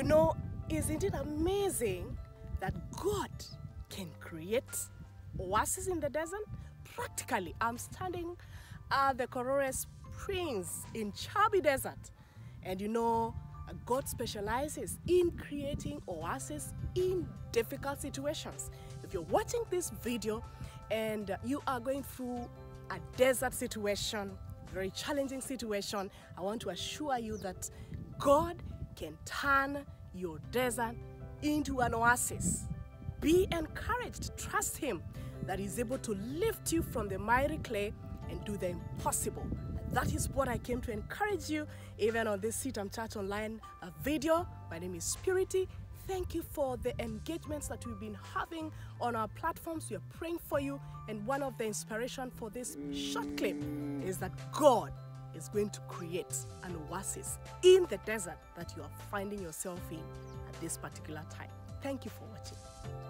You know, isn't it amazing that God can create oases in the desert? Practically, I'm standing at the Korore Springs in Chalbi Desert. And you know, God specializes in creating oases in difficult situations. If you're watching this video and you are going through a desert situation, very challenging situation, I want to assure you that God can turn your desert into an oasis. Be encouraged, trust Him that He's able to lift you from the miry clay and do the impossible. That is what I came to encourage you, even on this CITAM Church Online video. My name is Purity. Thank you for the engagements that we've been having on our platforms. We are praying for you, and one of the inspiration for this short clip is that God is going to create an oasis in the desert that you are finding yourself in at this particular time. Thank you for watching.